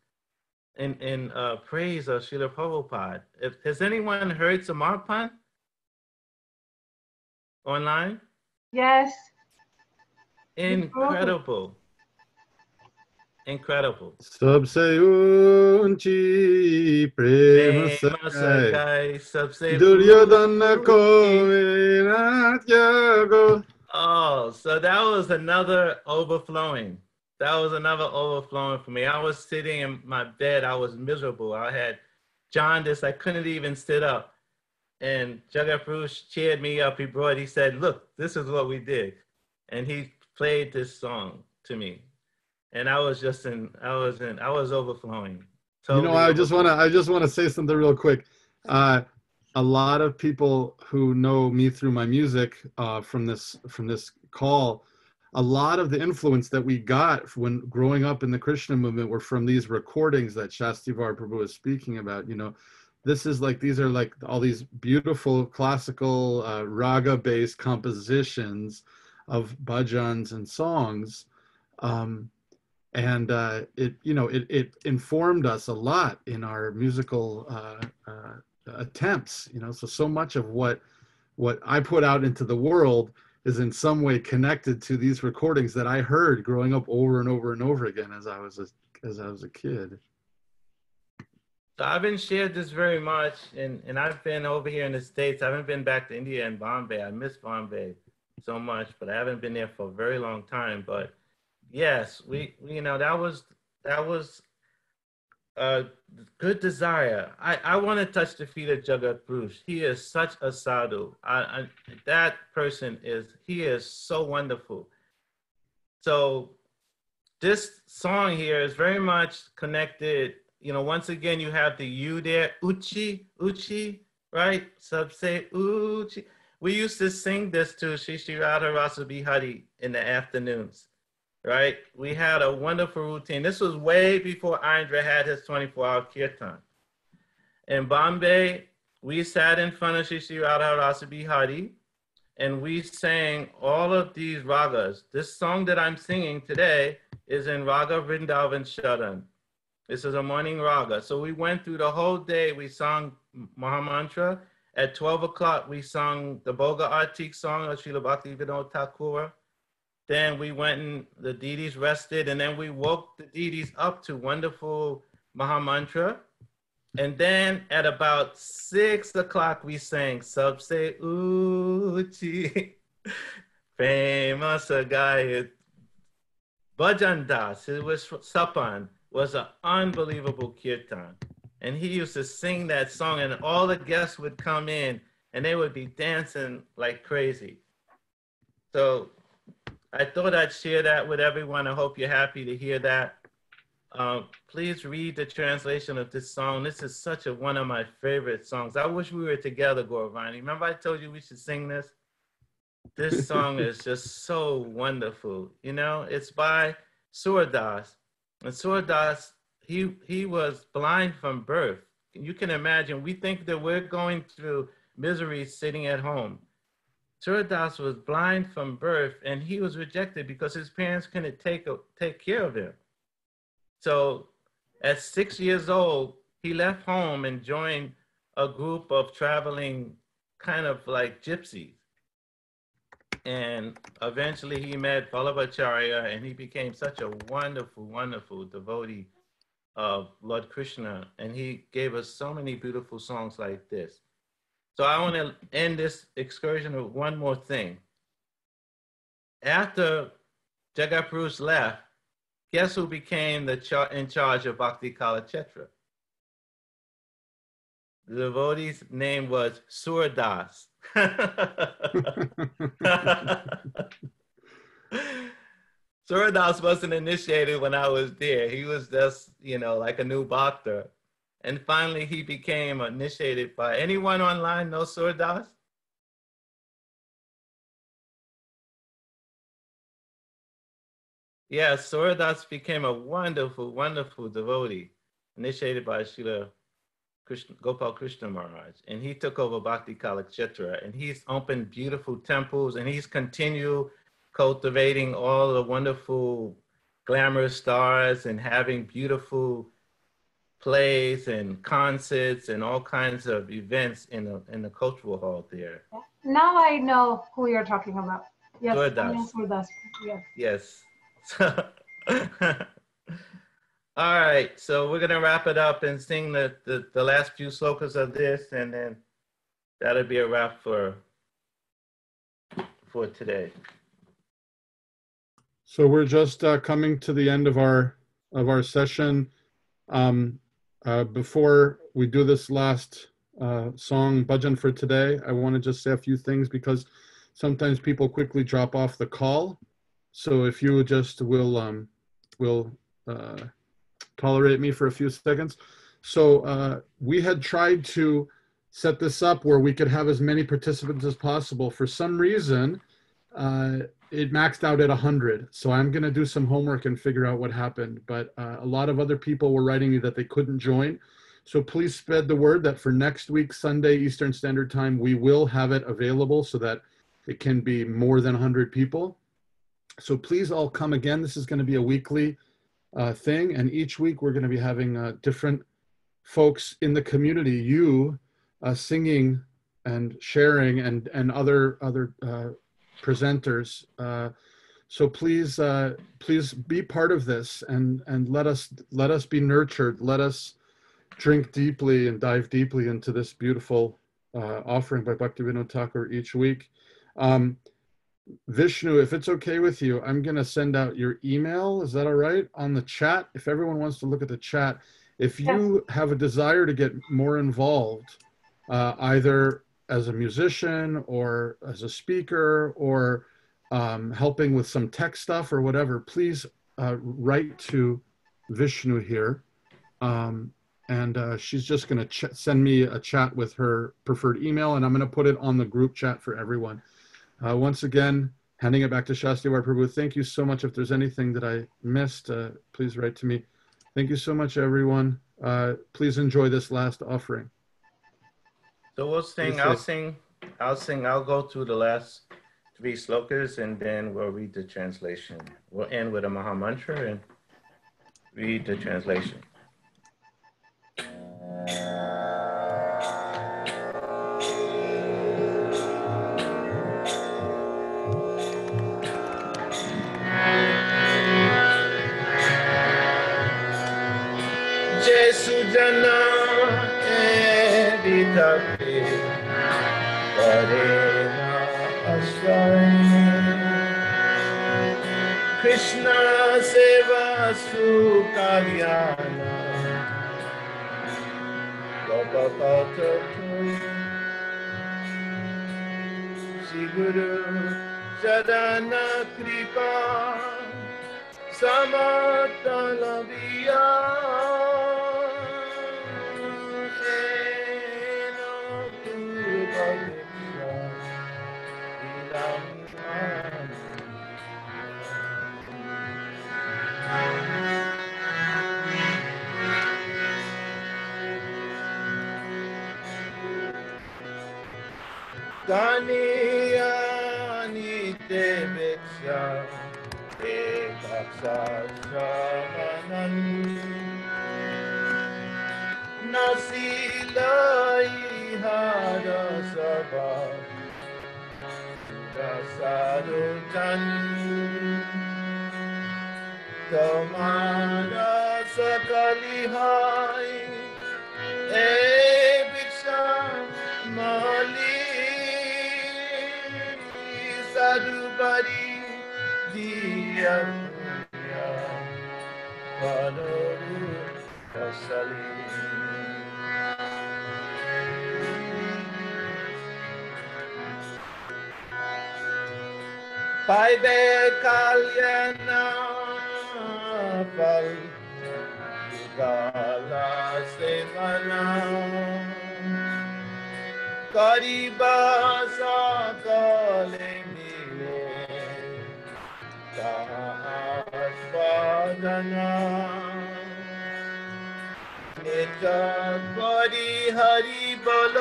in, in uh, praise of Srila Prabhupada. If, has anyone heard Samarpan online? Yes. Incredible. Incredible. Sabse unchi prema sakai. Duryodhana ko Oh, so that was another overflowing. That was another overflowing for me. I was sitting in my bed. I was miserable. I had jaundice. I couldn't even sit up. And Jagat cheered me up. He brought, he said, look, this is what we did. And he played this song to me. And I was just in, I was in, I was overflowing. you know, I just want to I just want to say something real quick. Uh, a lot of people who know me through my music uh, from this from this call, a lot of the influence that we got when growing up in the Krishna movement were from these recordings that Sasthivar Prabhu is speaking about. You know, this is like these are like all these beautiful classical uh, raga based compositions of bhajans and songs. Um, and uh, it you know it, it informed us a lot in our musical uh, uh, attempts you know so so much of what what i put out into the world is in some way connected to these recordings that i heard growing up over and over and over again as i was a, as i was a kid So I haven't shared this very much, and, and I've been over here in the States. I haven't been back to India and Bombay. I miss Bombay so much, but I haven't been there for a very long time. But yes, we, you know that was that was a good desire. I, I want to touch the feet of Jagat Bruce. He is such a sadhu. I, I, that person is he is so wonderful. So this song here is very much connected. You know, once again, you have the U there, uchi, uchi, right? Sub say uchi. We used to sing this to Sri Sri Radha Bihari in the afternoons, right? We had a wonderful routine. This was way before Indra had his 24 hour kirtan. In Bombay, we sat in front of Sri Sri Radha Bihari and we sang all of these ragas. This song that I'm singing today is in Raga Vrindavani Sarang. This is a morning raga. So we went through the whole day. We sung Mahamantra. At 12 o'clock, we sung the Boga Artik song of Srila Bhaktivinode Thakur. Then we went and the deities rested, and then we woke the deities up to wonderful Mahamantra. And then at about six o'clock, we sang Sabse Uchi, famous guy, Bhajan Das. It was Sapan, was an unbelievable kirtan. And he used to sing that song, and all the guests would come in and they would be dancing like crazy. So I thought I'd share that with everyone. I hope you're happy to hear that. Um, please read the translation of this song. This is such a one of my favorite songs. I wish we were together, Gaura Vani. Remember I told you we should sing this? This song is just so wonderful. You know, it's by Surdas. And Surdas, he he was blind from birth. You can imagine, we think that we're going through misery sitting at home. Surdas was blind from birth and he was rejected because his parents couldn't take, take care of him. So at six years old, he left home and joined a group of traveling kind of like gypsies. And eventually he met Vallabhacharya and he became such a wonderful, wonderful devotee of Lord Krishna. And he gave us so many beautiful songs like this. So I want to end this excursion with one more thing. After Jagat Bruce left, Guess who became the char- in charge of Bhakti Kalakshetra? The devotee's name was Surdas. Surdas wasn't initiated when I was there. He was just, you know, like a new bhakta. And finally, he became initiated by anyone online know Surdas? Yeah, Surdas became a wonderful, wonderful devotee, initiated by Srila Krishna, Gopal Krishna Maharaj. And he took over Bhakti Kalakshetra and he's opened beautiful temples and he's continued cultivating all the wonderful glamorous stars and having beautiful plays and concerts and all kinds of events in the in the cultural hall there. Now I know who you're talking about. Yes. Surdas. Yes. Yes. All right, so we're gonna wrap it up and sing the, the, the last few slokas of this, and then that'll be a wrap for for today. So we're just uh, coming to the end of our of our session. Um, uh, before we do this last uh, song bhajan for today, I want to just say a few things because sometimes people quickly drop off the call. So if you just will um, will uh, tolerate me for a few seconds. So uh, we had tried to set this up where we could have as many participants as possible. For some reason, uh, it maxed out at 100. So I'm going to do some homework and figure out what happened. But uh, a lot of other people were writing me that they couldn't join. So please spread the word that for next week, Sunday, Eastern Standard Time, we will have it available so that it can be more than 100 people. So please all come again. This is going to be a weekly uh, thing. And each week we're going to be having uh, different folks in the community, you uh, singing and sharing and, and other, other uh, presenters. Uh, so please, uh, please be part of this and, and let us, let us be nurtured. Let us drink deeply and dive deeply into this beautiful uh, offering by Bhaktivinoda Thakur each week. Um, Vishnu, if it's okay with you, I'm going to send out your email. Is that all right? On the chat. If everyone wants to look at the chat, if you have a desire to get more involved, uh, either as a musician or as a speaker or um, helping with some tech stuff or whatever, please uh, write to Vishnu here. Um, and uh, she's just going to send me a chat with her preferred email, and I'm going to put it on the group chat for everyone. Uh, once again, handing it back to Sasthivar Prabhu. Thank you so much. If there's anything that I missed, uh, please write to me. Thank you so much, everyone. Uh, please enjoy this last offering. So we'll sing, I'll sing, I'll sing, I'll go through the last three slokas and then we'll read the translation. We'll end with a Maha Mantra and read the translation. Karena asrai Krishna seva sukalyana Gopakata Shri Guru Sadana Kripa. Samatalaviya Ganiyani Deviksha Ekaksa Shamanan Nasilai Hada Sabha Dasarutan Tamara Sakalihai Diya Panoru Kasali Paibe সাধনা। হরি হরি বল।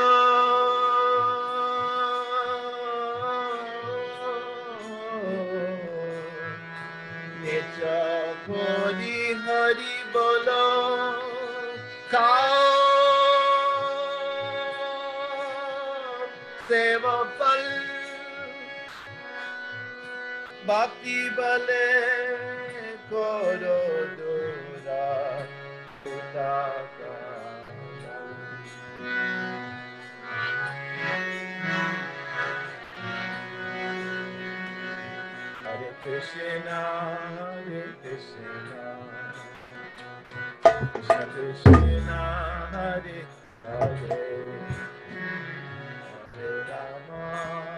হরি হরি বল। খাও। সেব ফল। বাপি বলে Dura Utaka Hare Krishna, Hare Krishna, Krishna Krishna, Hare Hare, Hare Rama,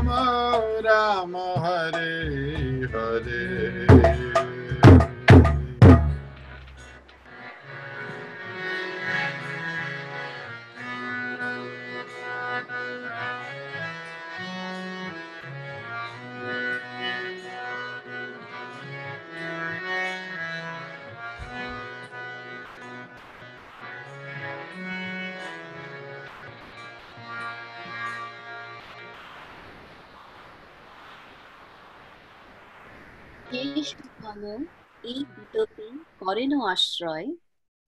এই বিততি করেন আশ্রয়,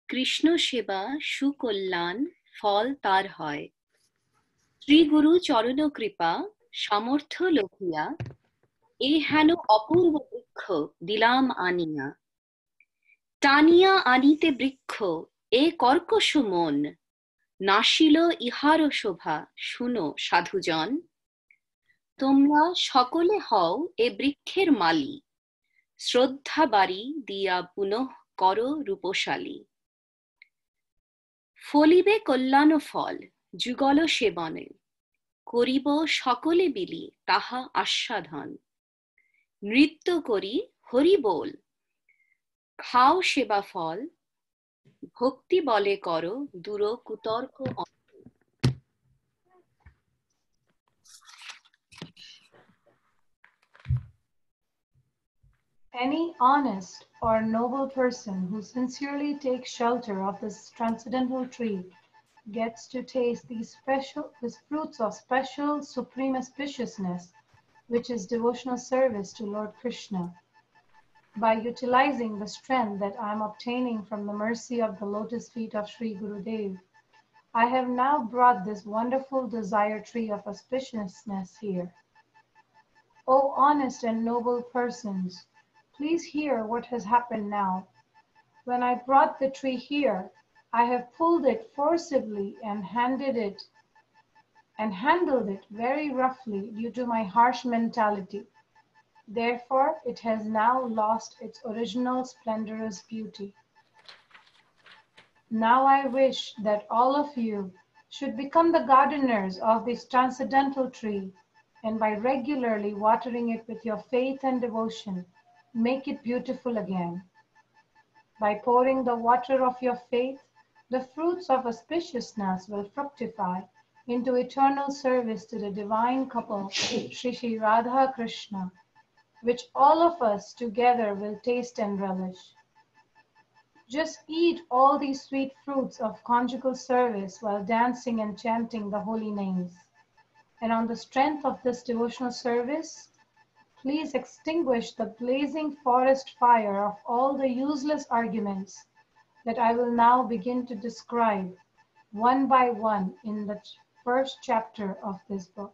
কৃষ্ণ সেবা, সুকল্যাণ, ফল তার হয়। শ্রীগুরু চরণ কৃপা, সামর্থ্য লভিয়া এই হেন অপূর্ব বৃক্ষ দিলাম আনিয়া। টানিয়া আনিতে বৃক্ষ, এ কর্কশ মন, নাশিল ইহার শোভা, শুনো সাধুজন। তোমরা সকলে হও এ বৃক্ষের মালি শ্রদ্ধা বাড়ি দিয়া পুনঃ কর রূপশালী। ফলিবে কল্যাণ ফল, যুগল সেবনে। করিব সকলে বিলি তাহা আস্বাদন নৃত্য করি হরি বল। খাও সেবা ফল, ভক্তি বলে করো দূর কুতর্ক Any honest or noble person who sincerely takes shelter of this transcendental tree gets to taste these special these fruits of special supreme auspiciousness, which is devotional service to Lord Krishna. By utilizing the strength that I am obtaining from the mercy of the lotus feet of Sri Gurudev, I have now brought this wonderful desire tree of auspiciousness here. O honest and noble persons, Please hear what has happened now. When I brought the tree here, I have pulled it forcibly and handed it and handled it very roughly due to my harsh mentality. Therefore, it has now lost its original splendorous beauty. Now I wish that all of you should become the gardeners of this transcendental tree, and by regularly watering it with your faith and devotion, make it beautiful again. By pouring the water of your faith, the fruits of auspiciousness will fructify into eternal service to the divine couple, Shri Shri Radha Krishna, which all of us together will taste and relish. Just eat all these sweet fruits of conjugal service while dancing and chanting the holy names. And on the strength of this devotional service, please extinguish the blazing forest fire of all the useless arguments that I will now begin to describe one by one in the first chapter of this book.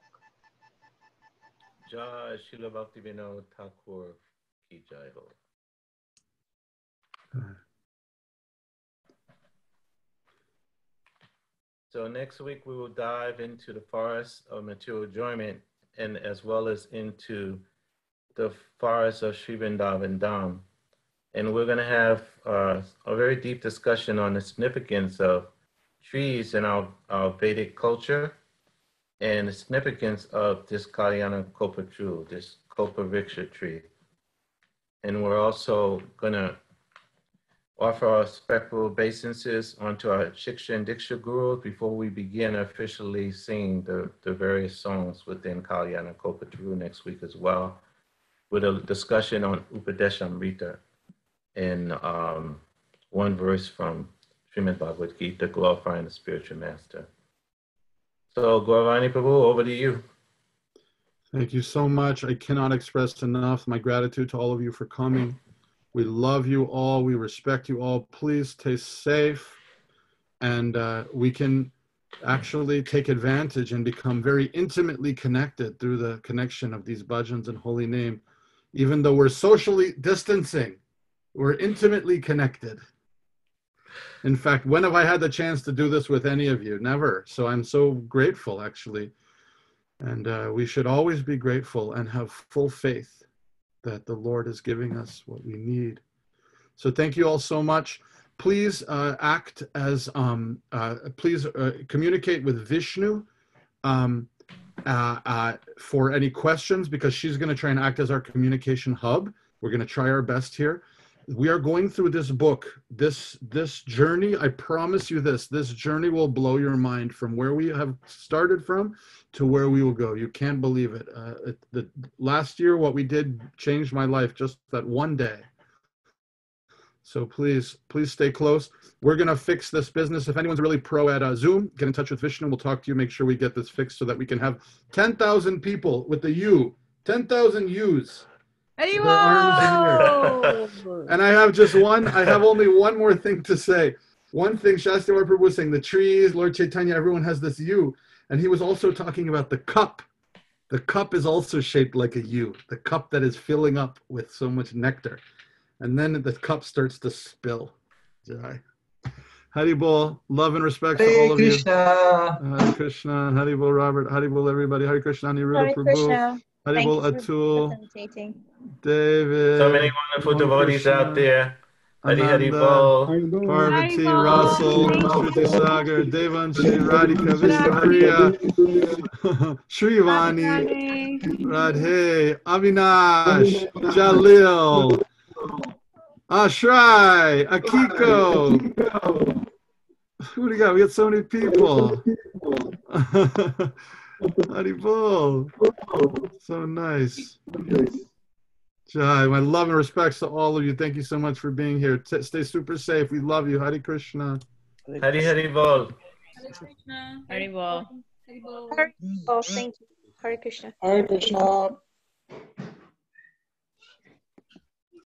So next week we will dive into the forest of material enjoyment and as well as into the forest of Sri Vrindavan Dham. And we're going to have uh, a very deep discussion on the significance of trees in our, our Vedic culture and the significance of this Kalyana Kalpa tree, this Kalpa Vriksha tree. And we're also going to offer our respectful obeisances onto our Shiksha and Diksha gurus before we begin officially singing the, the various songs within Kalyana Kalpataru next week as well, with a discussion on Upadeshamrita in um, one verse from Srimad Bhagavad Gita, glorifying the spiritual master. So, Gaura Vani Prabhu, over to you. Thank you so much. I cannot express enough my gratitude to all of you for coming. We love you all. We respect you all. Please stay safe. And uh, we can actually take advantage and become very intimately connected through the connection of these bhajans and holy name. Even though we're socially distancing, we're intimately connected. In fact, when have I had the chance to do this with any of you? Never. So I'm so grateful, actually. And uh, we should always be grateful and have full faith that the Lord is giving us what we need. So thank you all so much. Please uh, act as, um, uh, please uh, communicate with Vishnu um, uh, uh, for any questions because she's going to try and act as our communication hub. We're going to try our best here. We are going through this book, this this journey. I promise you this. This journey will blow your mind from where we have started from to where we will go. You can't believe it. Uh, the last year, what we did changed my life just that one day. So please, please stay close. We're gonna fix this business. If anyone's really pro at uh, Zoom, get in touch with Vishnu. We'll talk to you. Make sure we get this fixed so that we can have 10,000 people with the U, 10,000 U's. And I have just one. I have only one more thing to say. One thing Shastri Prabhu was saying: the trees, Lord Chaitanya, everyone has this U. And he was also talking about the cup. The cup is also shaped like a U, the cup that is filling up with so much nectar. And then the cup starts to spill. Jai. Hari Bol, love and respect to all Hare of you. Krishna. Uh, Hari Krishna, Hari Bol Robert, Hari Bol everybody, Hari Krishna, Niruddha Hare Prabhu, Krishna. Hari Thank Bol Atul. David. So many wonderful Hare devotees Krishna, out there. Hari Hari Bol. Parvati, Haribol. Russell, Thank you. Shruti Sagar, Devanshi, Radhika, Vishnupriya, Srivani, Radhe, Avinash, Jalil, Ashray, Akiko. Who do we got? We got so many people. Haribol. So nice. Jai, my love and respects to all of you. Thank you so much for being here. T- stay super safe. We love you. Hari Krishna. Hari Hari Bol. Haribol. Oh, thank you. Hare Krishna. Hare Krishna.